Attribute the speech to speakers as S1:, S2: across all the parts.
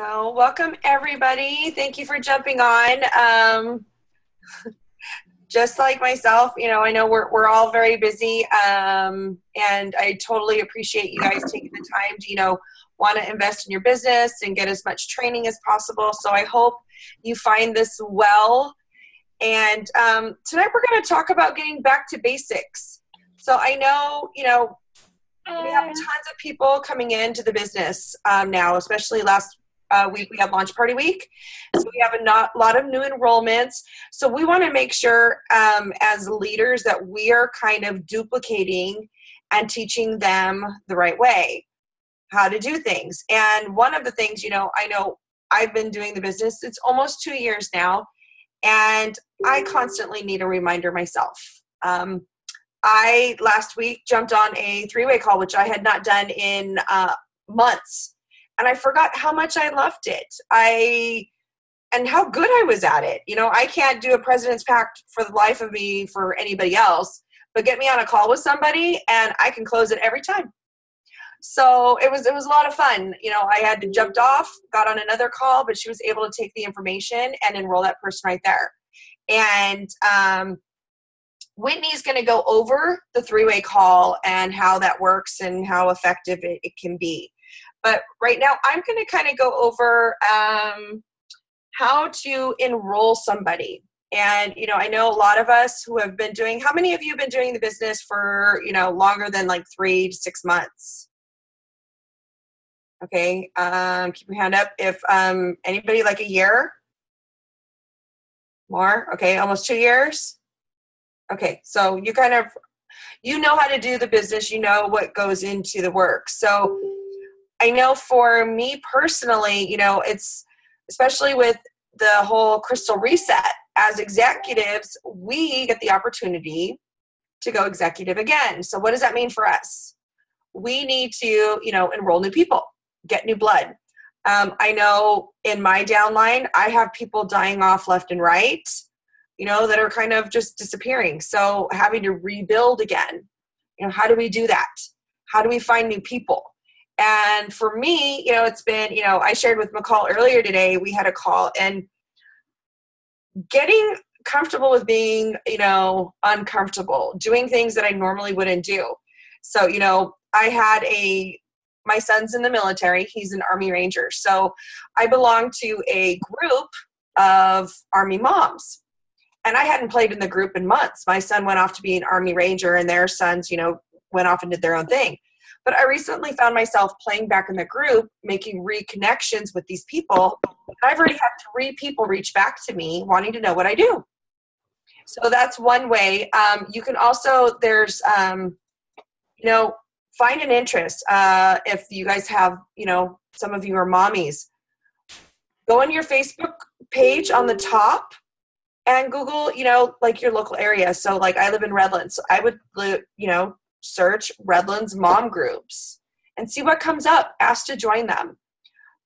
S1: So, welcome everybody. Thank you for jumping on. Um, just like myself, you know, I know we're, we're all very busy, um, and I totally appreciate you guys taking the time to, you know, want to invest in your business and get as much training as possible. So, I hope you find this well. And um, tonight we're going to talk about getting back to basics. So, I know, you know, we have tons of people coming into the business um, now, especially last uh, week we had launch party week. So we have a not, lot of new enrollments. So we want to make sure um, as leaders that we are kind of duplicating and teaching them the right way how to do things. And one of the things you know i know i've been doing the business it's almost two years now and i constantly need a reminder myself. Um, i last week jumped on a three-way call which i had not done in uh, months and I forgot how much I loved it. I and how good I was at it. You know, I can't do a president's pact for the life of me for anybody else, but get me on a call with somebody and I can close it every time. So it was it was a lot of fun. You know, I had to jumped off, got on another call, but she was able to take the information and enroll that person right there. And um, Whitney's going to go over the three way call and how that works and how effective it, it can be. But right now, I'm going to kind of go over um, how to enroll somebody. And, you know, I know a lot of us who have been doing, how many of you have been doing the business for, you know, longer than like three to six months? Okay, um, keep your hand up. If um, anybody like a year? More? Okay, almost two years? Okay, so you kind of, you know how to do the business, you know what goes into the work. So I know for me personally, you know, it's especially with the whole crystal reset, as executives, we get the opportunity to go executive again. So what does that mean for us? We need to, you know, enroll new people, get new blood. Um, I know in my downline, I have people dying off left and right, you know, that are kind of just disappearing. So having to rebuild again, you know, how do we do that? How do we find new people? And for me, you know, it's been, you know, I shared with McCall earlier today, we had a call and getting comfortable with being, you know, uncomfortable, doing things that I normally wouldn't do. So, you know, I had a, my son's in the military, he's an Army Ranger. So I belong to a group of Army moms. And I hadn't played in the group in months. My son went off to be an Army Ranger, and their sons, you know, went off and did their own thing. But I recently found myself playing back in the group, making reconnections with these people. I've already had three people reach back to me wanting to know what I do. So that's one way. Um, you can also, there's, um, you know, find an interest. Uh, if you guys have, you know, some of you are mommies, go on your Facebook page on the top and Google, you know, like your local area. So, like, I live in Redlands. So I would, you know, search Redlands mom groups and see what comes up. Ask to join them.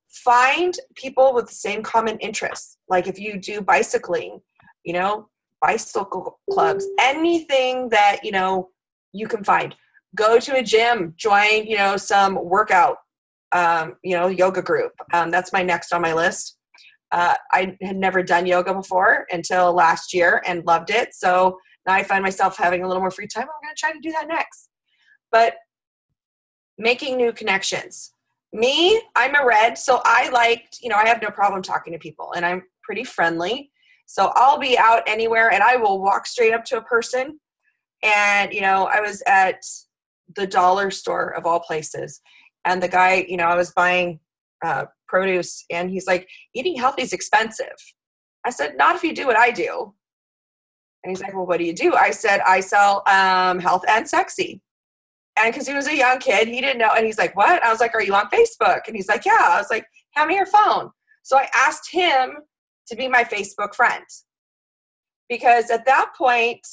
S1: Find people with the same common interests. Like if you do bicycling, you know, bicycle clubs, anything that, you know, you can find. Go to a gym, join, you know, some workout, um, you know, yoga group. Um, that's my next on my list. Uh, I had never done yoga before until last year and loved it. So now I find myself having a little more free time. I'm going to try to do that next. But making new connections. Me, I'm a red, so I liked, you know, I have no problem talking to people and I'm pretty friendly. So I'll be out anywhere and I will walk straight up to a person. And, you know, I was at the dollar store of all places. And the guy, you know, I was buying uh, produce and he's like, eating healthy is expensive. I said, not if you do what I do. And he's like, well, what do you do? I said, I sell um, health and sexy. And because he was a young kid, he didn't know. And he's like, what? I was like, are you on Facebook? And he's like, yeah. I was like, hand me your phone. So I asked him to be my Facebook friend. Because at that point,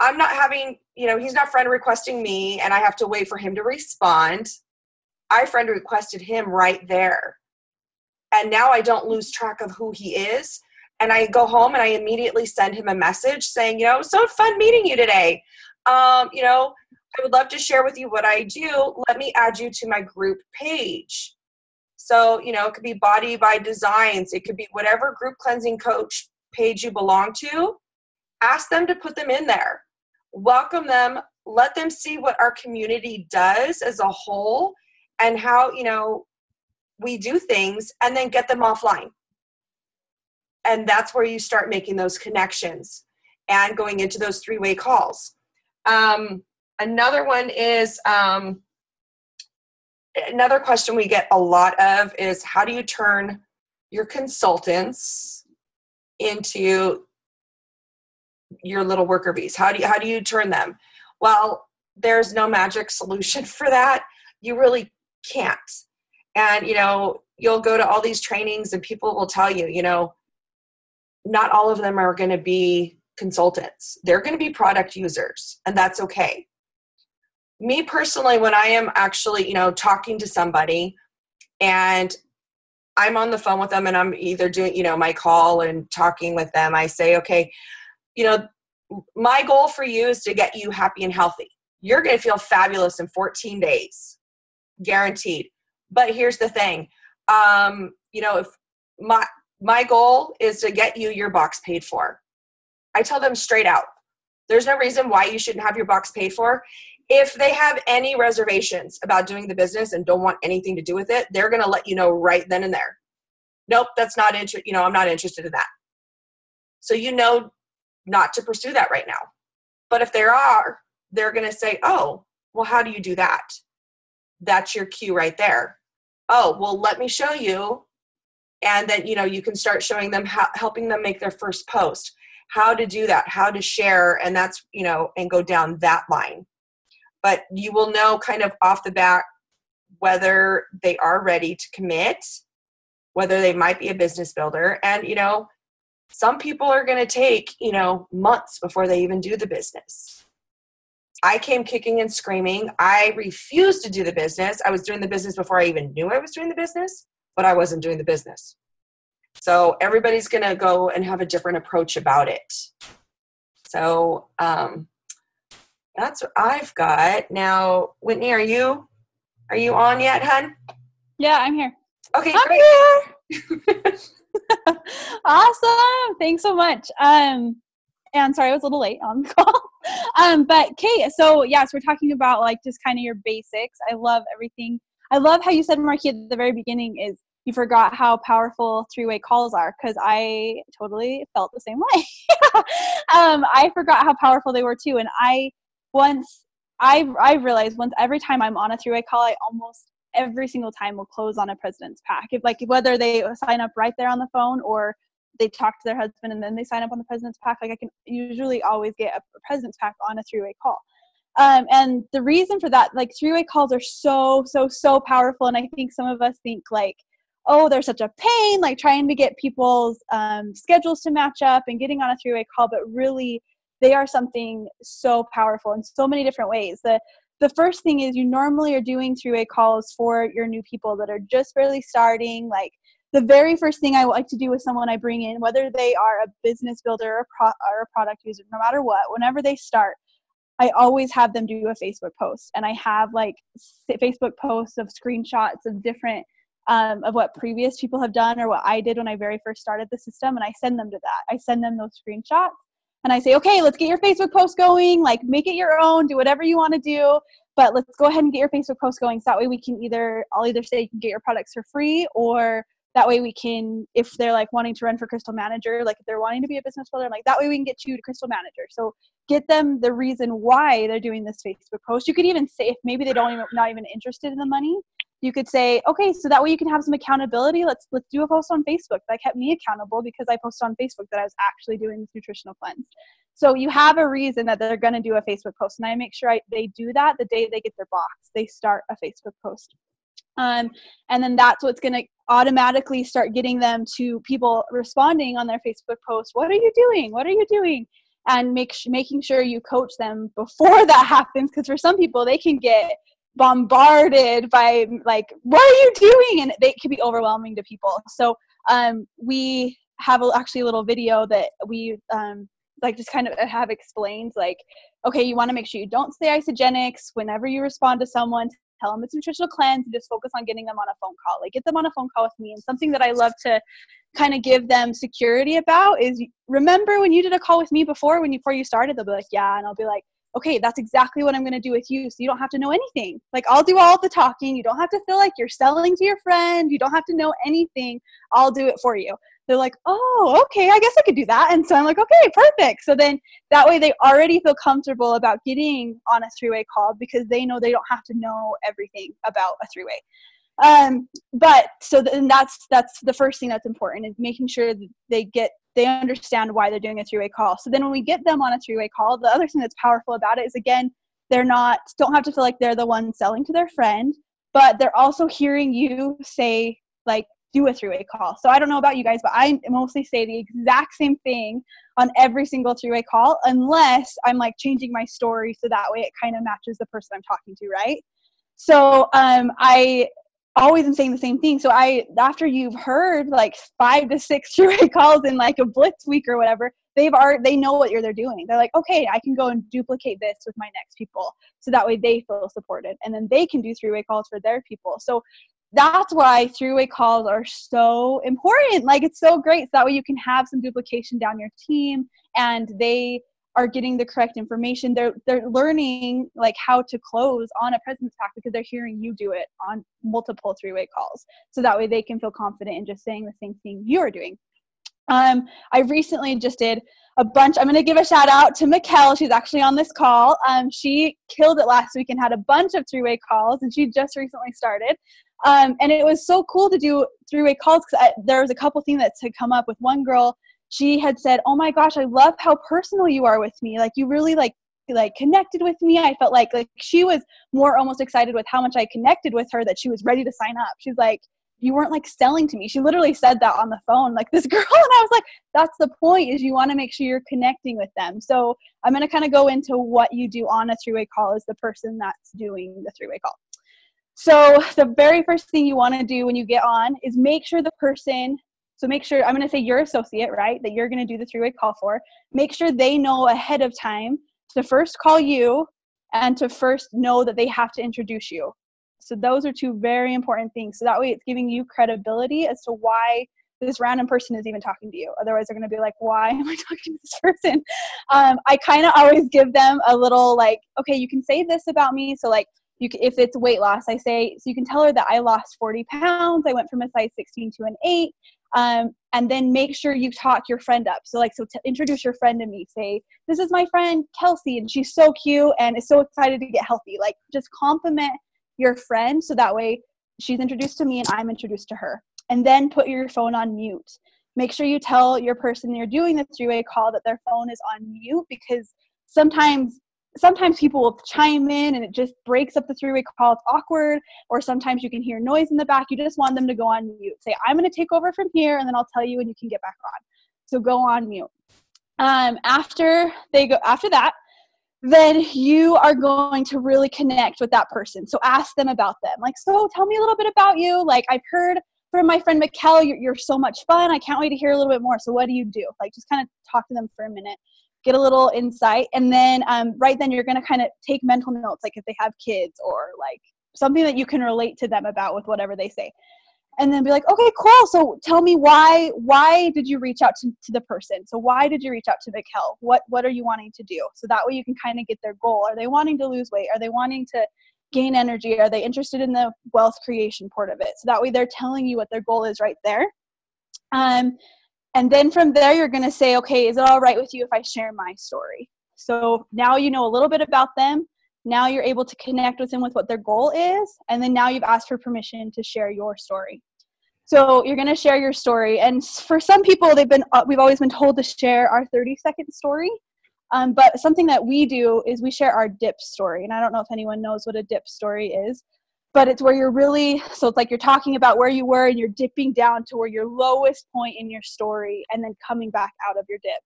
S1: I'm not having, you know, he's not friend requesting me and I have to wait for him to respond. I friend requested him right there. And now I don't lose track of who he is and I go home and I immediately send him a message saying, you know, so fun meeting you today. Um, you know, I would love to share with you what I do. Let me add you to my group page. So, you know, it could be Body by Designs, it could be whatever group cleansing coach page you belong to. Ask them to put them in there. Welcome them, let them see what our community does as a whole and how, you know, we do things and then get them offline. And that's where you start making those connections and going into those three way calls. Um, another one is um, another question we get a lot of is how do you turn your consultants into your little worker bees? How do you how do you turn them? Well there's no magic solution for that. You really can't. And you know you'll go to all these trainings and people will tell you you know not all of them are going to be consultants. They're going to be product users and that's okay. Me personally when i am actually you know talking to somebody and i'm on the phone with them and i'm either doing you know my call and talking with them i say okay you know my goal for you is to get you happy and healthy. You're going to feel fabulous in 14 days guaranteed. But here's the thing um you know if my my goal is to get you your box paid for i tell them straight out there's no reason why you shouldn't have your box paid for if they have any reservations about doing the business and don't want anything to do with it, they're going to let you know right then and there. Nope, that's not interested. You know, I'm not interested in that. So you know not to pursue that right now. But if there are, they're going to say, "Oh, well, how do you do that?" That's your cue right there. Oh, well, let me show you, and then you know you can start showing them how, helping them make their first post, how to do that, how to share, and that's you know, and go down that line. But you will know kind of off the bat whether they are ready to commit whether they might be a business builder and you know some people are going to take you know months before they even do the business. I came kicking and screaming. I refused to do the business. I was doing the business before i even knew i was doing the business but i wasn't doing the business so everybody's going to go and have a different approach about it so um, that's what I've got. Now, Whitney, are you are you on yet, hun?
S2: Yeah, I'm here.
S1: Okay,
S2: I'm
S1: great.
S2: here. awesome. Thanks so much. Um and sorry I was a little late on the call. Um but Kate, so yes, we're talking about like just kind of your basics. I love everything. I love how you said Maarqui at the very beginning is you forgot how powerful three-way calls are because I totally felt the same way. um, I forgot how powerful they were too, and I once I I realized once every time I'm on a three way call, I almost every single time will close on a president's pack. If like whether they sign up right there on the phone or they talk to their husband and then they sign up on the president's pack, like I can usually always get a president's pack on a three way call. Um, and the reason for that, like three way calls are so so so powerful, and I think some of us think like oh they're such a pain like trying to get people's um, schedules to match up and getting on a three way call but really they are something so powerful in so many different ways. The the first thing is you normally are doing three-way calls for your new people that are just barely starting. Like the very first thing I like to do with someone I bring in, whether they are a business builder or, pro- or a product user, no matter what, whenever they start, I always have them do a Facebook post, and I have like Facebook posts of screenshots of different um, of what previous people have done or what I did when I very first started the system, and I send them to that. I send them those screenshots, and I say, okay, let's get your Facebook post going, like make it your own, do whatever you want to do, but let's go ahead and get your Facebook post going. So that way we can either, I'll either say you can get your products for free or that way we can, if they're like wanting to run for Crystal Manager, like if they're wanting to be a business builder, like that way we can get you to Crystal Manager. So get them the reason why they're doing this Facebook post. You could even say if maybe they don't even, not even interested in the money, you could say okay so that way you can have some accountability. Let's let's do a post on facebook. That kept me accountable because i posted on facebook that i was actually doing this nutritional cleanse. So you have a reason that they're going to do a facebook post and i make sure I, they do that the day they get their box. They start a facebook post um, and then that's what's going to automatically start getting them to people responding on their facebook post what are you doing? What are you doing? And make making sure you coach them before that happens because for some people they can get bombarded by like what are you doing? and they can be overwhelming to people. So um, we have a, actually a little video that we um, like just kind of have explained like okay you want to make sure you don't say Isagenix whenever you respond to someone tell them it's nutritional cleanse and just focus on getting them on a phone call. Like get them on a phone call with me. And something that I love to kind of give them security about is remember when you did a call with me before when you before you started, they'll be like, Yeah, and I'll be like, okay, that's exactly what I'm going to do with you. So you don't have to know anything. Like I'll do all the talking. You don't have to feel like you're selling to your friend. You don't have to know anything. I'll do it for you. They're like, oh, okay, I guess I could do that. And so I'm like, okay, perfect. So then that way they already feel comfortable about getting on a three way call because they know they don't have to know everything about a three way. Um, but so then that's that's the first thing that's important is making sure that they get they understand why they're doing a three-way call. So then when we get them on a three-way call, the other thing that's powerful about it is again, they're not don't have to feel like they're the one selling to their friend, but they're also hearing you say like do a three-way call. So I don't know about you guys, but I mostly say the exact same thing on every single three-way call unless I'm like changing my story so that way it kind of matches the person I'm talking to, right? So um, I always am saying the same thing. So I, after you've heard like five to six three-way calls in like a blitz week or whatever, they've already they know what you're they're doing. They're like, okay, I can go and duplicate this with my next people, so that way they feel supported, and then they can do three-way calls for their people. So that's why three-way calls are so important. Like it's so great. So that way you can have some duplication down your team, and they are getting the correct information they're they're learning like how to close on a presence pack because they're hearing you do it on multiple three-way calls so that way they can feel confident in just saying the same thing you're doing um, i recently just did a bunch i'm going to give a shout out to Mikkel. she's actually on this call um, she killed it last week and had a bunch of three-way calls and she just recently started um, and it was so cool to do three-way calls because there was a couple things that had come up with one girl she had said, "Oh my gosh, I love how personal you are with me. Like you really like like connected with me. I felt like like she was more almost excited with how much I connected with her that she was ready to sign up. She's like, you weren't like selling to me. She literally said that on the phone, like this girl. And I was like, that's the point is you want to make sure you're connecting with them. So I'm going to kind of go into what you do on a three-way call as the person that's doing the three-way call. So the very first thing you want to do when you get on is make sure the person so make sure, I'm going to say your associate, right, that you're going to do the three way call for. Make sure they know ahead of time to first call you and to first know that they have to introduce you. So those are two very important things. So that way it's giving you credibility as to why this random person is even talking to you. Otherwise, they're going to be like, why am I talking to this person? Um, I kind of always give them a little like, okay, you can say this about me. So like, you can, if it's weight loss, I say, so you can tell her that I lost 40 pounds. I went from a size 16 to an 8 um, and then make sure you talk your friend up. So like so introduce your friend to me say this is my friend kelsey and she's so cute and is so excited to get healthy. Like just compliment your friend so that way she's introduced to me and i'm introduced to her. And then put your phone on mute. Make sure you tell your person you're doing the three-way call that their phone is on mute because sometimes sometimes people will chime in and it just breaks up the three-way call. It's awkward. Or sometimes you can hear noise in the back. You just want them to go on mute. Say i'm going to take over from here and then i'll tell you when you can get back on. So go on mute. Um, after they go after that then you are going to really connect with that person. So ask them about them. Like so tell me a little bit about you. Like i've heard from my friend Mikkel, you're, you're so much fun. I can't wait to hear a little bit more. So, what do you do? Like, just kind of talk to them for a minute get a little insight and then um, right then you're going to kind of take mental notes like if they have kids or like something that you can relate to them about with whatever they say. And then be like okay cool so tell me why why did you reach out to, to the person? So why did you reach out to Mikkel? what what are you wanting to do? So that way you can kind of get their goal. Are they wanting to lose weight? Are they wanting to gain energy? Are they interested in the wealth creation part of it? So that way they're telling you what their goal is right there. Um, and then from there, you're going to say, okay, is it all right with you if I share my story? So now you know a little bit about them. Now you're able to connect with them with what their goal is. And then now you've asked for permission to share your story. So you're going to share your story. And for some people, they've been, uh, we've always been told to share our 30 second story. Um, but something that we do is we share our dip story. And I don't know if anyone knows what a dip story is but it's where you're really so it's like you're talking about where you were and you're dipping down to where your lowest point in your story and then coming back out of your dip.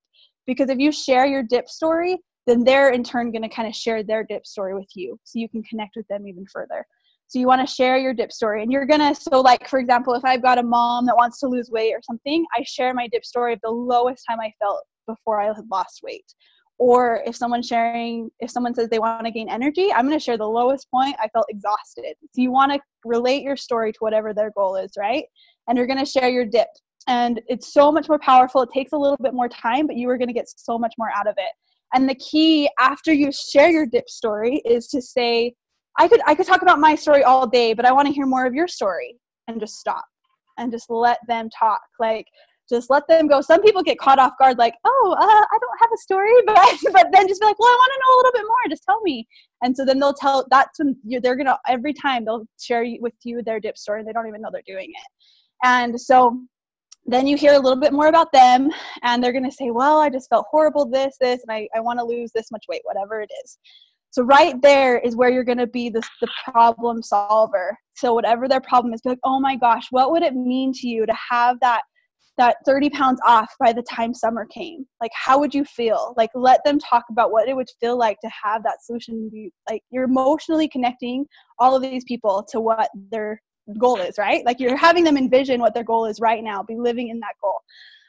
S2: Because if you share your dip story then they're in turn going to kind of share their dip story with you so you can connect with them even further. So you want to share your dip story and you're going to so like for example if i've got a mom that wants to lose weight or something i share my dip story of the lowest time i felt before i had lost weight or if someone's sharing if someone says they want to gain energy i'm going to share the lowest point i felt exhausted. So you want to relate your story to whatever their goal is right? And you're going to share your dip. And it's so much more powerful it takes a little bit more time but you are going to get so much more out of it. And the key after you share your dip story is to say i could i could talk about my story all day but i want to hear more of your story. And just stop. And just let them talk. Like just let them go. Some people get caught off guard, like, oh, uh, I don't have a story, but but then just be like, well, I want to know a little bit more. Just tell me. And so then they'll tell. That's when they're gonna every time they'll share with you their dip story, and they don't even know they're doing it. And so then you hear a little bit more about them, and they're gonna say, well, I just felt horrible, this, this, and I, I want to lose this much weight, whatever it is. So right there is where you're going to be the, the problem solver. So whatever their problem is, be like, oh my gosh, what would it mean to you to have that that 30 pounds off by the time summer came like how would you feel like let them talk about what it would feel like to have that solution be like you're emotionally connecting all of these people to what their goal is right like you're having them envision what their goal is right now be living in that goal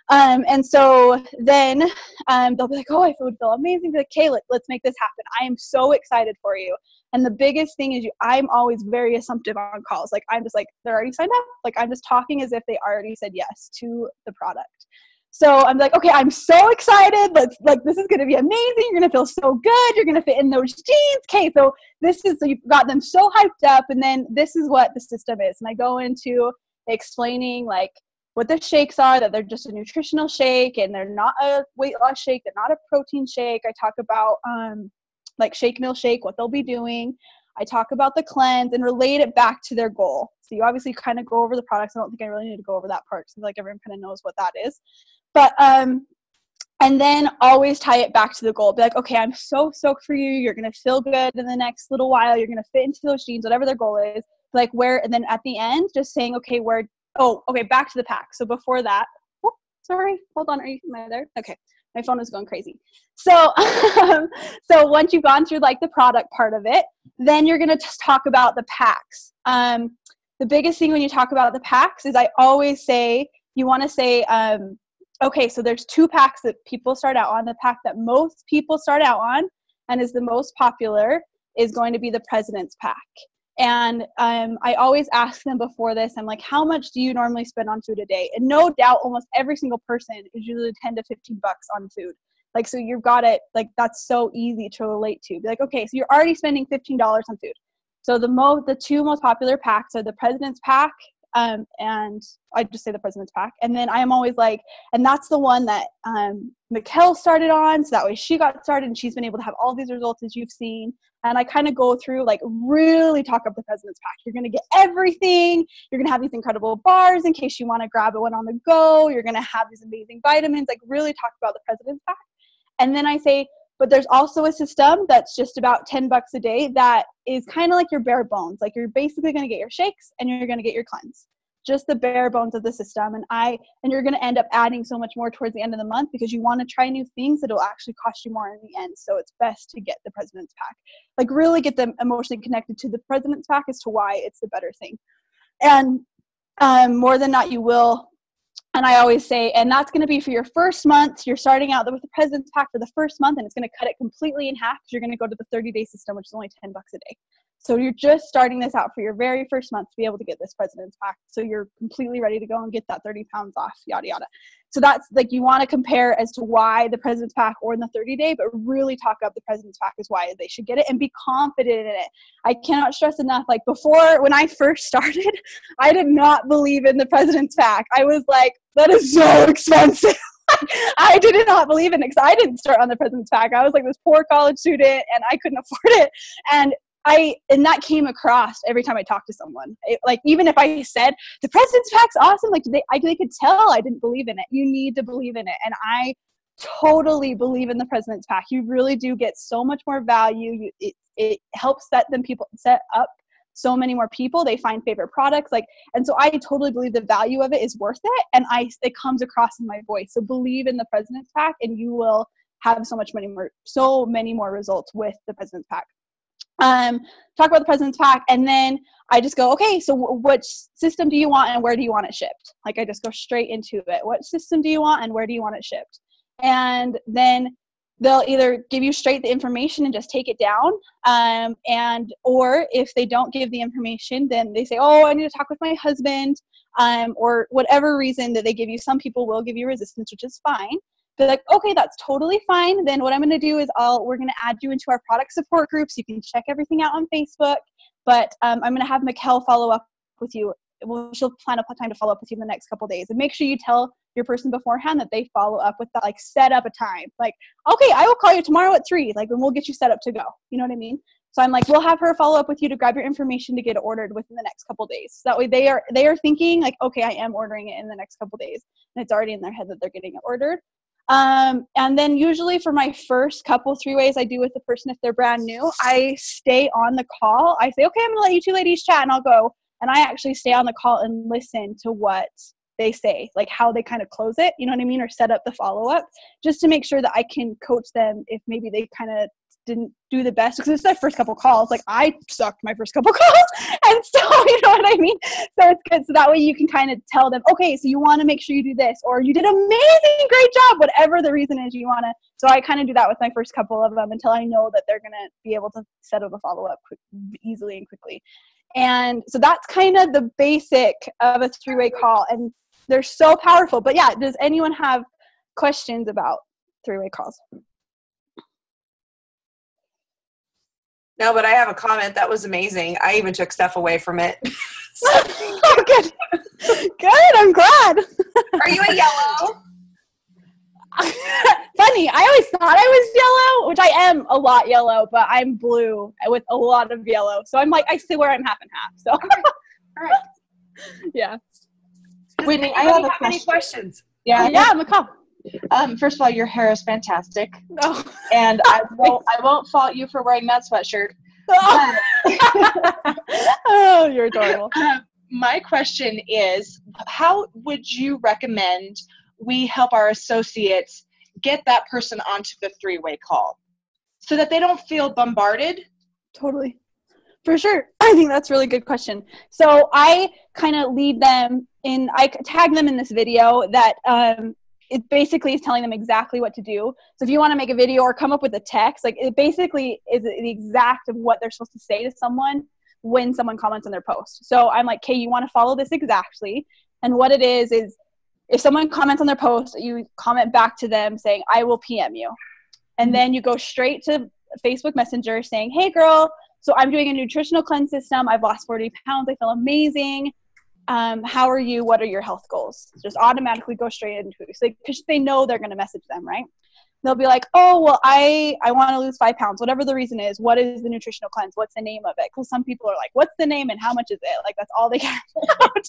S2: um, and so then um, they'll be like, oh, I would feel amazing. Be like, okay, let, let's make this happen. I am so excited for you. And the biggest thing is you, I'm always very assumptive on calls. Like I'm just like, they're already signed up. Like I'm just talking as if they already said yes to the product. So I'm like, okay, I'm so excited. Let's like this is gonna be amazing. You're gonna feel so good. You're gonna fit in those jeans. Okay, so this is so you've got them so hyped up, and then this is what the system is. And I go into explaining like what the shakes are, that they're just a nutritional shake and they're not a weight loss shake, they're not a protein shake. I talk about um, like shake meal shake, what they'll be doing. I talk about the cleanse and relate it back to their goal. So you obviously kind of go over the products. I don't think I really need to go over that part because like everyone kind of knows what that is. But um, and then always tie it back to the goal. Be like, okay, I'm so stoked for you. You're gonna feel good in the next little while. You're gonna fit into those jeans, whatever their goal is. Like where, and then at the end, just saying, okay, where? Oh, okay, back to the pack. So before that, sorry, hold on. Are you am I there? Okay my phone was going crazy. So, um, so once you've gone through like the product part of it, then you're gonna talk about the packs. Um, the biggest thing when you talk about the packs is I always say you want to say, um, okay, so there's two packs that people start out on. The pack that most people start out on and is the most popular is going to be the President's Pack. And um, I always ask them before this, I'm like, how much do you normally spend on food a day? And no doubt, almost every single person is usually 10 to 15 bucks on food. Like, so you've got it, like, that's so easy to relate to. Be like, okay, so you're already spending $15 on food. So the mo the two most popular packs are the President's Pack um, and I just say the president's pack. And then I am always like, and that's the one that um, Mikkel started on. So that way she got started and she's been able to have all these results as you've seen. And I kind of go through like really talk up the president's pack. You're going to get everything. You're going to have these incredible bars in case you want to grab one on the go. You're going to have these amazing vitamins. Like really talk about the president's pack. And then I say, but there's also a system that's just about 10 bucks a day that is kind of like your bare bones like you're basically going to get your shakes and you're going to get your cleanse. Just the bare bones of the system and i and you're going to end up adding so much more towards the end of the month because you want to try new things that'll actually cost you more in the end so it's best to get the president's pack. Like really get them emotionally connected to the president's pack as to why it's the better thing. And um, more than not you will and I always say, and that's going to be for your first month. You're starting out with the President's Pack for the first month, and it's going to cut it completely in half because you're going to go to the 30 day system, which is only 10 bucks a day. So you're just starting this out for your very first month to be able to get this President's Pack. So you're completely ready to go and get that 30 pounds off, yada, yada. So that's like you want to compare as to why the President's Pack or in the 30 day, but really talk up the President's Pack is why they should get it and be confident in it. I cannot stress enough. Like before, when I first started, I did not believe in the President's Pack. I was like, that is so expensive. I did not believe in it because I didn't start on the President's Pack. I was like this poor college student and I couldn't afford it. And I and that came across every time I talked to someone. It, like even if I said the president's pack's awesome, like they I, they could tell I didn't believe in it. You need to believe in it, and I totally believe in the president's pack. You really do get so much more value. You, it it helps set them people set up so many more people. They find favorite products like, and so I totally believe the value of it is worth it, and I it comes across in my voice. So believe in the president's pack, and you will have so much many more so many more results with the president's pack um, talk about the president's pack, and then I just go, okay, so w- which system do you want and where do you want it shipped? Like I just go straight into it. What system do you want and where do you want it shipped? And then they'll either give you straight the information and just take it down um, and or if they don't give the information then they say oh i need to talk with my husband um, or whatever reason that they give you some people will give you resistance which is fine they're like okay that's totally fine. Then what i'm going to do is i'll we're going to add you into our product support groups. You can check everything out on facebook but um, i'm going to have Mikkel follow up with you. Well, she'll plan a time to follow up with you in the next couple days. And make sure you tell your person beforehand that they follow up with that like set up a time. Like okay i will call you tomorrow at three. Like and we'll get you set up to go. You know what i mean? So i'm like we'll have her follow up with you to grab your information to get ordered within the next couple days. So that way they are they are thinking like okay i am ordering it in the next couple days. And it's already in their head that they're getting it ordered um, and then usually for my first couple three ways I do with the person if they're brand new, I stay on the call. I say, okay, I'm gonna let you two ladies chat and I'll go. And I actually stay on the call and listen to what they say, like how they kind of close it, you know what I mean, or set up the follow up, just to make sure that I can coach them if maybe they kind of didn't do the best because it's their first couple calls. Like I sucked my first couple calls, and so you know what I mean. So it's good. So that way you can kind of tell them, okay, so you want to make sure you do this, or you did amazing, great job, whatever the reason is you want to. So I kind of do that with my first couple of them until I know that they're gonna be able to set up a follow up easily and quickly. And so that's kind of the basic of a three way call. And they're so powerful. But yeah, does anyone have questions about three way calls?
S1: No, but I have a comment. That was amazing. I even took stuff away from it.
S2: oh, good. Good. I'm glad.
S1: Are you a yellow?
S2: Funny. I always thought I was yellow, which I am a lot yellow, but I'm blue with a lot of yellow. So I'm like, I see where I'm half and half. So, all right. Yeah.
S1: Whitney, I have, have any questions.
S2: Yeah, yeah, McCall.
S3: Um, first of all, your hair is fantastic. Oh. And I won't I won't fault you for wearing that sweatshirt.
S2: Oh, oh you're adorable. Uh,
S3: my question is how would you recommend we help our associates get that person onto the three-way call so that they don't feel bombarded?
S2: Totally. For sure. I think that's a really good question. So I kind of lead them in, I tag them in this video that um, it basically is telling them exactly what to do. So if you want to make a video or come up with a text, like it basically is the exact of what they're supposed to say to someone when someone comments on their post. So I'm like, okay, you want to follow this exactly. And what it is is if someone comments on their post, you comment back to them saying, I will PM you. And then you go straight to Facebook Messenger saying, Hey girl, so I'm doing a nutritional cleanse system. I've lost 40 pounds. I feel amazing. Um, how are you? What are your health goals? Just automatically go straight into it because they know they're going to message them, right? They'll be like, oh, well, I, I want to lose five pounds, whatever the reason is. What is the nutritional cleanse? What's the name of it? Because some people are like, what's the name and how much is it? Like, that's all they care about.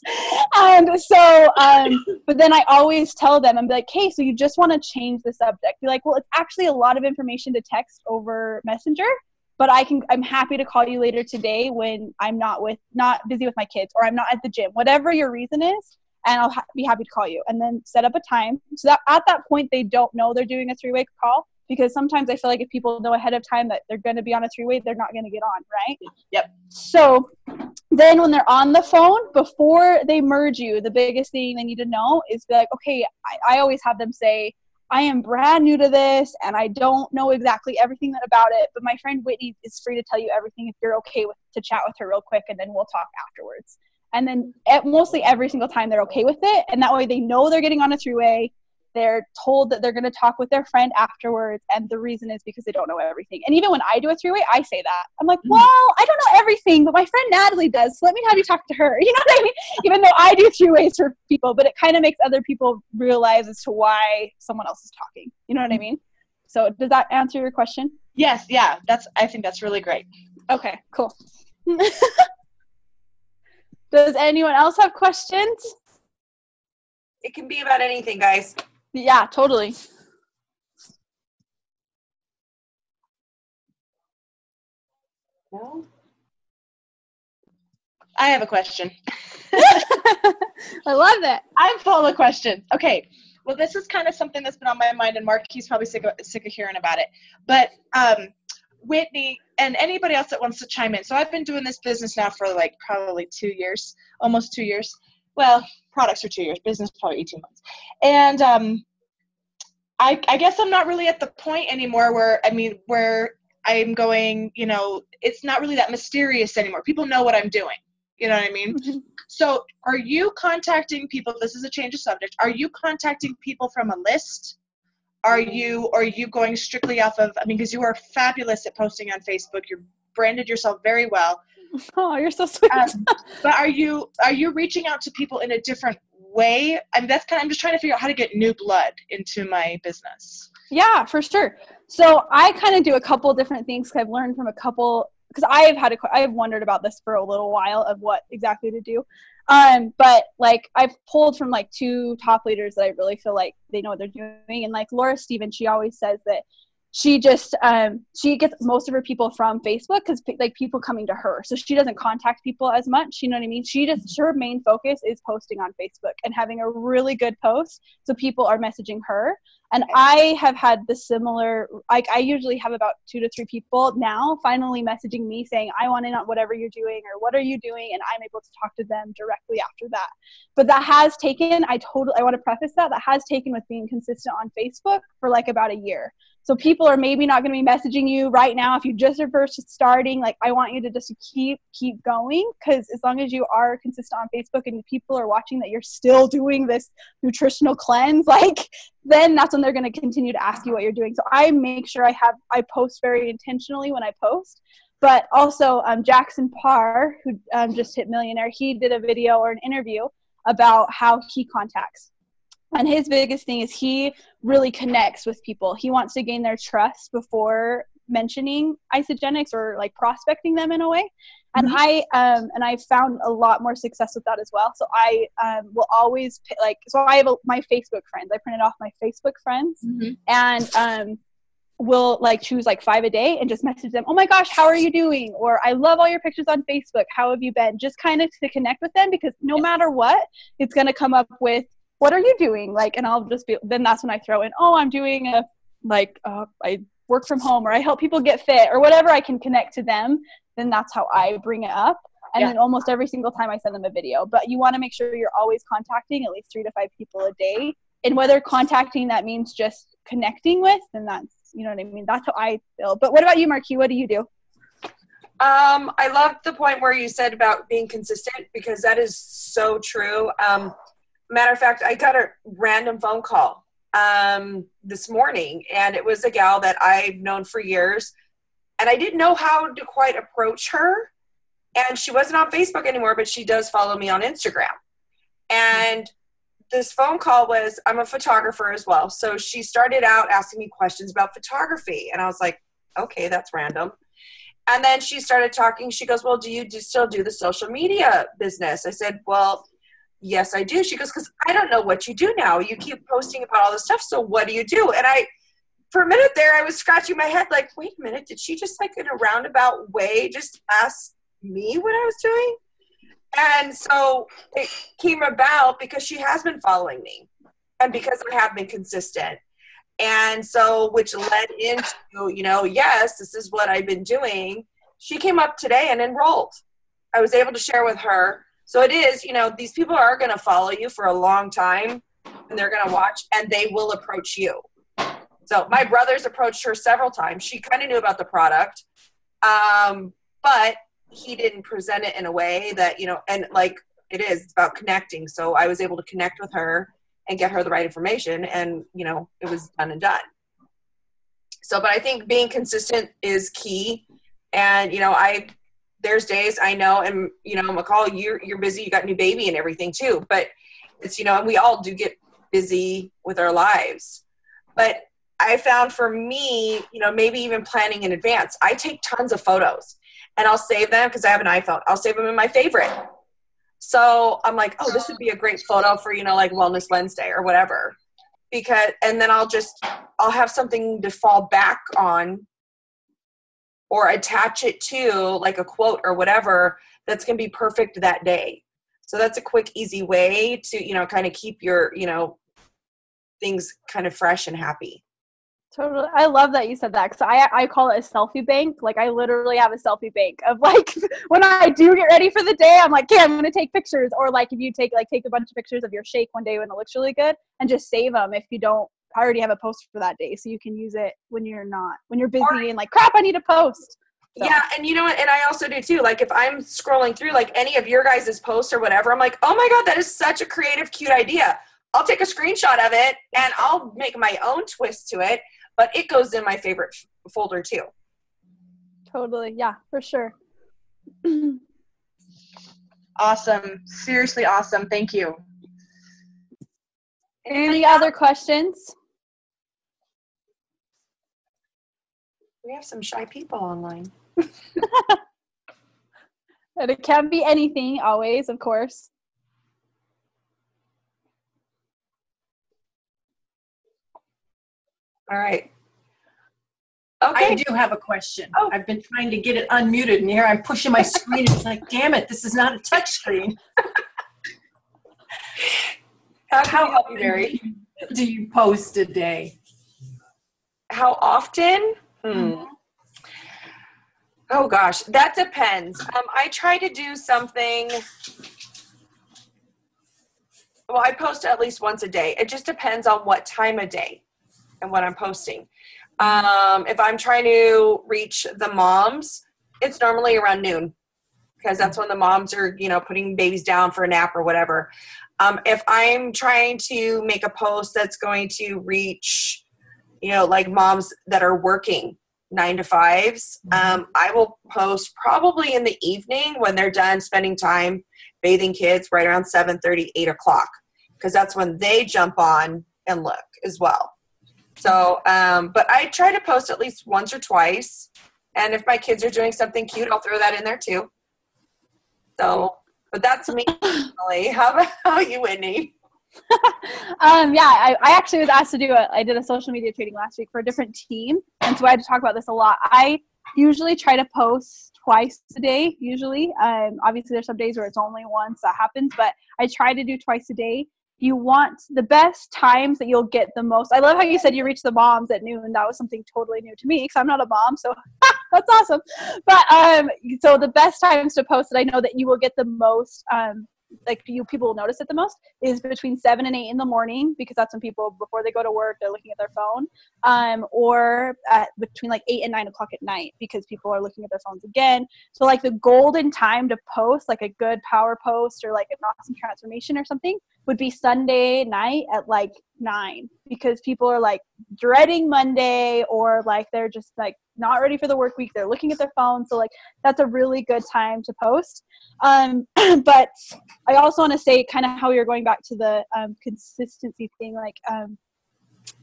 S2: and so, um, but then I always tell them, I'm like, hey, so you just want to change the subject. Be like, well, it's actually a lot of information to text over Messenger but I can I'm happy to call you later today when I'm not with not busy with my kids or I'm not at the gym. Whatever your reason is, and I'll ha- be happy to call you. And then set up a time so that at that point they don't know they're doing a three-way call because sometimes I feel like if people know ahead of time that they're going to be on a three-way, they're not going to get on, right?
S3: Yep.
S2: So then when they're on the phone before they merge you, the biggest thing they need to know is be like, okay, I, I always have them say I am brand new to this and I don't know exactly everything about it, but my friend Whitney is free to tell you everything if you're okay with to chat with her real quick and then we'll talk afterwards. And then at mostly every single time they're okay with it and that way they know they're getting on a three-way they're told that they're going to talk with their friend afterwards and the reason is because they don't know everything. And even when i do a three-way i say that. I'm like mm-hmm. well i don't know everything but my friend natalie does so let me have you talk to her. You know what i mean? Even though i do three-ways for people but it kind of makes other people realize as to why someone else is talking. You know what i mean? So does that answer your question?
S3: Yes yeah that's i think that's really great.
S2: Okay cool. Does anyone else have questions?
S1: It can be about anything guys
S2: yeah, totally.
S3: No. I have a question.
S2: I love it.
S3: I'm full of questions. Okay. Well, this is kind of something that's been on my mind, and Mark, he's probably sick of, sick of hearing about it. But um, Whitney and anybody else that wants to chime in. So I've been doing this business now for like probably two years, almost two years. Well, products for two years, business probably 18 months. And um, I, I guess I'm not really at the point anymore where I mean where I'm going, you know, it's not really that mysterious anymore. People know what I'm doing. You know what I mean?
S2: Mm-hmm.
S3: So, are you contacting people? This is a change of subject. Are you contacting people from a list? Are you or are you going strictly off of? I mean, because you are fabulous at posting on Facebook. You're branded yourself very well.
S2: Oh, you're so sweet.
S3: Um, but are you are you reaching out to people in a different way? I mean, that's kind of. I'm just trying to figure out how to get new blood into my business.
S2: Yeah, for sure. So I kind of do a couple different things. i I've learned from a couple because I've had a, I've wondered about this for a little while of what exactly to do. Um, but like I've pulled from like two top leaders that I really feel like they know what they're doing, and like Laura Stevens, she always says that she just um, she gets most of her people from facebook because like people coming to her. So she doesn't contact people as much you know what i mean? She just her main focus is posting on facebook and having a really good post so people are messaging her. And i have had the similar like i usually have about two to three people now finally messaging me saying i want to know whatever you're doing or what are you doing? and i'm able to talk to them directly after that. But that has taken i totally i want to preface that that has taken with being consistent on facebook for like about a year so people are maybe not going to be messaging you right now if you just are first starting. Like I want you to just keep keep going because as long as you are consistent on Facebook and people are watching that you're still doing this nutritional cleanse, like then that's when they're going to continue to ask you what you're doing. So I make sure I have I post very intentionally when I post. But also um, Jackson Parr, who um, just hit millionaire, he did a video or an interview about how he contacts and his biggest thing is he really connects with people. He wants to gain their trust before mentioning Isagenix or like prospecting them in a way. And mm-hmm. I um and I found a lot more success with that as well. So I um will always like so I have a, my Facebook friends. I printed off my Facebook friends mm-hmm. and um will like choose like five a day and just message them, oh my gosh, how are you doing? Or I love all your pictures on Facebook. How have you been? Just kind of to connect with them because no matter what, it's going to come up with what are you doing? Like, and I'll just be, then that's when I throw in, oh, I'm doing a, like, uh, I work from home or I help people get fit or whatever I can connect to them. Then that's how I bring it up. And yeah. then almost every single time I send them a video. But you want to make sure you're always contacting at least three to five people a day. And whether contacting that means just connecting with, then that's, you know what I mean? That's how I feel. But what about you, Maarqui? What do you do?
S1: Um, I love the point where you said about being consistent because that is so true. Um, matter of fact, I got a random phone call um, this morning, and it was a gal that I've known for years, and I didn't know how to quite approach her. And she wasn't on Facebook anymore, but she does follow me on Instagram. And this phone call was I'm a photographer as well. So she started out asking me questions about photography. And I was like, okay, that's random. And then she started talking. She goes, Well, do you do still do the social media business? I said, Well, yes i do. She goes because i don't know what you do now. You keep posting about all this stuff so what do you do and i for a minute there i was scratching my head like wait a minute did she just like in a roundabout way just ask me what i was doing? And so it came about because she has been following me and because i have been consistent. And so which led into you know yes this is what i've been doing. She came up today and enrolled. I was able to share with her so it is, you know, these people are going to follow you for a long time and they're going to watch and they will approach you. So my brother's approached her several times. She kind of knew about the product, um, but he didn't present it in a way that, you know, and like it is, it's about connecting. So I was able to connect with her and get her the right information and, you know, it was done and done. So, but I think being consistent is key. And, you know, I there's days I know, and you know, McCall, you're you're busy, you got new baby and everything too. But it's you know, and we all do get busy with our lives. But I found for me, you know, maybe even planning in advance, I take tons of photos and I'll save them because I have an iPhone. I'll save them in my favorite. So I'm like, oh, this would be a great photo for, you know, like Wellness Wednesday or whatever. Because, and then I'll just, I'll have something to fall back on or attach it to like a quote or whatever that's going to be perfect that day so that's a quick easy way to you know kind of keep your you know things kind of fresh and happy
S2: Totally. I love that you said that because I, I call it a selfie bank. Like, I literally have a selfie bank of like when I do get ready for the day, I'm like, okay, I'm going to take pictures. Or like if you take like take a bunch of pictures of your shake one day when it looks really good and just save them if you don't already have a post for that day, so you can use it when you're not when you're busy or, and like crap, I need a post.
S1: So. Yeah, and you know what? And I also do too. Like if I'm scrolling through like any of your guys' posts or whatever, I'm like, oh my god, that is such a creative, cute idea. I'll take a screenshot of it and I'll make my own twist to it, but it goes in my favorite f- folder too.
S2: Totally. Yeah, for sure.
S3: awesome. Seriously awesome. Thank you.
S2: Any other questions?
S1: We have some shy people online.
S2: and it can be anything, always, of course.
S1: All right.
S4: Okay. I do have a question. Oh. I've been trying to get it unmuted, and here I'm pushing my screen. it's like, damn it, this is not a touch screen.
S1: How, How often Mary?
S4: do you post a day?
S1: How often? Mm-hmm. Oh gosh, that depends. Um, I try to do something. Well, I post at least once a day. It just depends on what time of day and what I'm posting. Um, if I'm trying to reach the moms, it's normally around noon because that's when the moms are, you know, putting babies down for a nap or whatever. Um, if I'm trying to make a post that's going to reach, you know, like moms that are working nine to fives, mm-hmm. um, I will post probably in the evening when they're done spending time bathing kids right around 7 30, 8 o'clock, because that's when they jump on and look as well. So, um, but I try to post at least once or twice. And if my kids are doing something cute, I'll throw that in there too. So, but that's me. How about you, Whitney?
S2: um, yeah, I, I, actually was asked to do it. I did a social media training last week for a different team, and so I had to talk about this a lot. I usually try to post twice a day. Usually, um, obviously, there's some days where it's only once that happens, but I try to do twice a day you want the best times that you'll get the most. I love how you said you reach the moms at noon. That was something totally new to me because I'm not a mom, so that's awesome. But um, so the best times to post that I know that you will get the most um, like you people will notice it the most is between seven and eight in the morning because that's when people before they go to work they're looking at their phone um, or at between like eight and nine o'clock at night because people are looking at their phones again. So like the golden time to post like a good power post or like an awesome transformation or something would be sunday night at like nine because people are like dreading monday or like they're just like not ready for the work week. They're looking at their phone. So like that's a really good time to post. Um, but i also want to say kind of how you're going back to the um, consistency thing. Like um,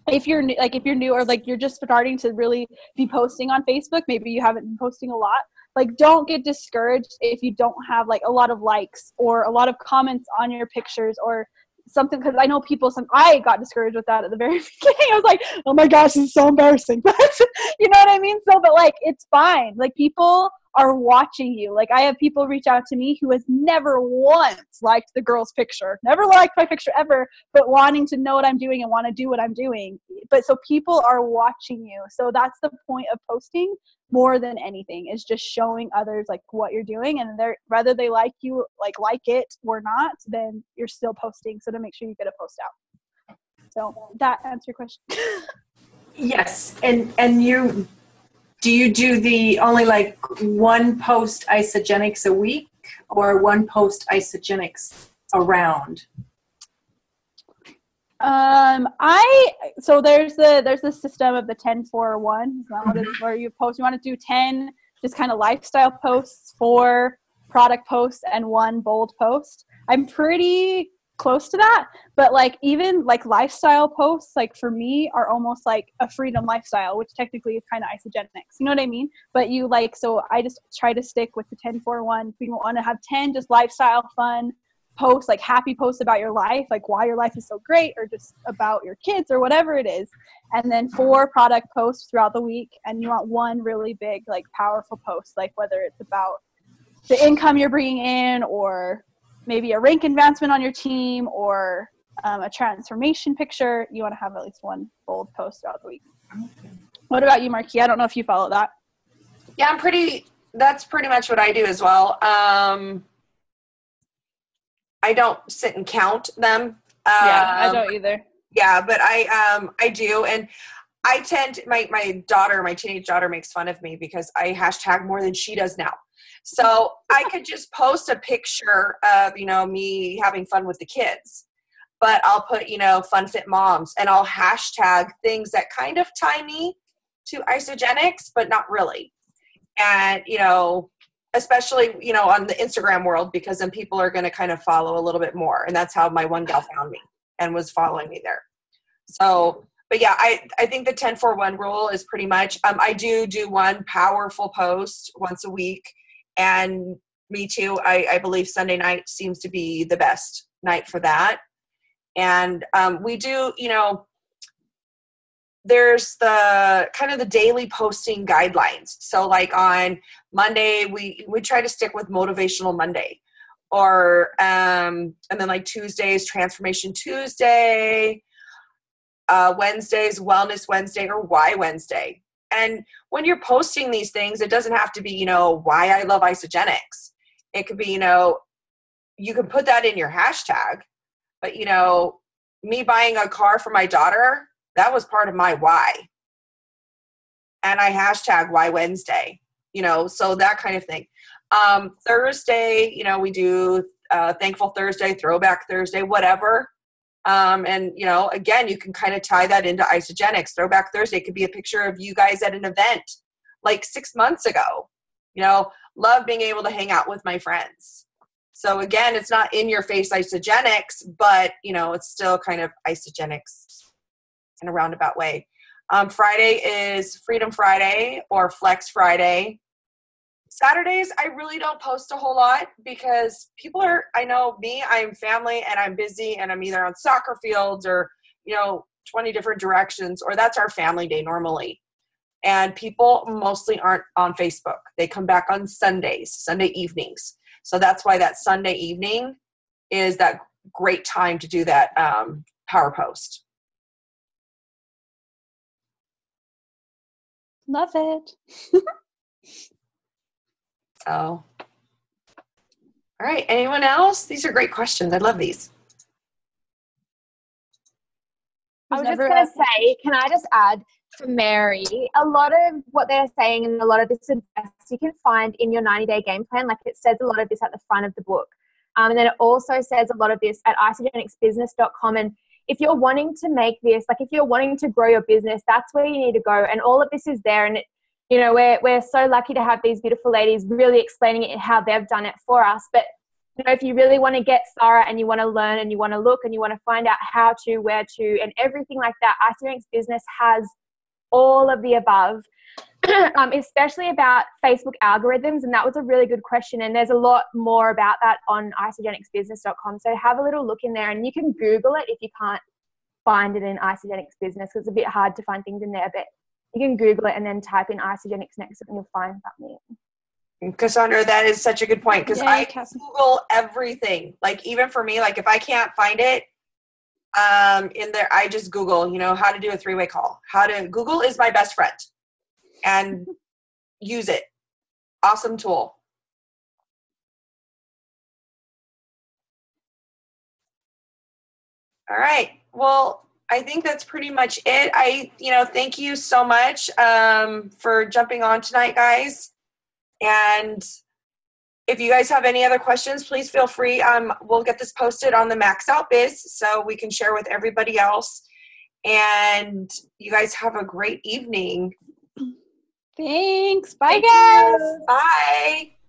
S2: if you're new, like if you're new or like you're just starting to really be posting on facebook maybe you haven't been posting a lot like don't get discouraged if you don't have like a lot of likes or a lot of comments on your pictures or something because I know people. Some I got discouraged with that at the very beginning. I was like, oh my gosh, this is so embarrassing. But you know what I mean. So, but like, it's fine. Like people are watching you. Like I have people reach out to me who has never once liked the girl's picture, never liked my picture ever, but wanting to know what I'm doing and want to do what I'm doing. But so people are watching you. So that's the point of posting more than anything is just showing others like what you're doing and they're whether they like you like like it or not, then you're still posting. So to make sure you get a post out. So that answer your question.
S4: yes. And and you do you do the only like one post Isagenix a week or one post Isagenix around?
S2: Um, I so there's the there's the system of the 10 4 1 is that what it is mm-hmm. where you post you want to do 10 just kind of lifestyle posts, four product posts, and one bold post. I'm pretty close to that but like even like lifestyle posts like for me are almost like a freedom lifestyle which technically is kind of Isagenix you know what i mean? But you like so i just try to stick with the 10 4 1 we want to have 10 just lifestyle fun posts like happy posts about your life like why your life is so great or just about your kids or whatever it is and then four product posts throughout the week and you want one really big like powerful post like whether it's about the income you're bringing in or maybe a rank advancement on your team or um, a transformation picture, you want to have at least one bold post throughout the week. Okay. What about you, Maarqui? I don't know if you follow that.
S1: Yeah, I'm pretty. That's pretty much what I do as well. Um, I don't sit and count them. Um,
S2: yeah, I um, don't either.
S1: yeah, but I um I do, and I tend my my daughter, my teenage daughter, makes fun of me because I hashtag more than she does now. So I could just post a picture of you know me having fun with the kids, but I'll put you know fun fit moms, and I'll hashtag things that kind of tie me to Isagenix, but not really. And you know especially you know on the instagram world because then people are going to kind of follow a little bit more and that's how my one gal found me and was following me there so but yeah i i think the 10 4 1 rule is pretty much um, i do do one powerful post once a week and me too i i believe sunday night seems to be the best night for that and um, we do you know there's the kind of the daily posting guidelines. So like on Monday, we we try to stick with motivational Monday, or um, and then like Tuesdays, transformation Tuesday, uh, Wednesdays, wellness Wednesday, or why Wednesday. And when you're posting these things, it doesn't have to be you know why I love Isagenix. It could be you know you can put that in your hashtag, but you know me buying a car for my daughter that was part of my why. And I hashtag why Wednesday, you know, so that kind of thing. Um, Thursday, you know, we do uh, Thankful Thursday, Throwback Thursday, whatever. Um, and, you know, again, you can kind of tie that into Isagenix. Throwback Thursday could be a picture of you guys at an event like six months ago. You know, love being able to hang out with my friends. So again, it's not in your face Isagenix, but you know, it's still kind of Isagenix in a roundabout way. Um, Friday is Freedom Friday or Flex Friday. Saturdays, I really don't post a whole lot because people are, I know me, I'm family and I'm busy and I'm either on soccer fields or, you know, 20 different directions, or that's our family day normally. And people mostly aren't on Facebook. They come back on Sundays, Sunday evenings. So that's why that Sunday evening is that great time to do that um, power post.
S2: Love it.
S1: so, all right. Anyone else? These are great questions. I love these.
S5: I was just going to say, can I just add for Mary, a lot of what they're saying and a lot of this advice you can find in your 90 day game plan. Like it says a lot of this at the front of the book. Um, and then it also says a lot of this at isagenixbusiness.com. And if you're wanting to make this, like if you're wanting to grow your business, that's where you need to go. And all of this is there. And it, you know, we're, we're so lucky to have these beautiful ladies really explaining it how they've done it for us. But, you know, if you really want to get thorough and you want to learn and you want to look and you want to find out how to, where to, and everything like that, Isagenix Business has all of the above. um, especially about Facebook algorithms, and that was a really good question. And there's a lot more about that on isagenixbusiness.com. So have a little look in there, and you can Google it if you can't find it in Isagenix Business it's a bit hard to find things in there. But you can Google it and then type in Isagenix next, and you'll find something.
S1: Cassandra, that is such a good point because I Google everything. Like even for me, like if I can't find it um, in there, I just Google. You know how to do a three-way call. How to Google is my best friend and use it. Awesome tool. All right. Well, I think that's pretty much it. I, you know, thank you so much um, for jumping on tonight, guys. And if you guys have any other questions, please feel free. Um, we'll get this posted on the Max Out Biz so we can share with everybody else. And you guys have a great evening.
S2: Thanks. Bye, Thank guys.
S1: You. Bye.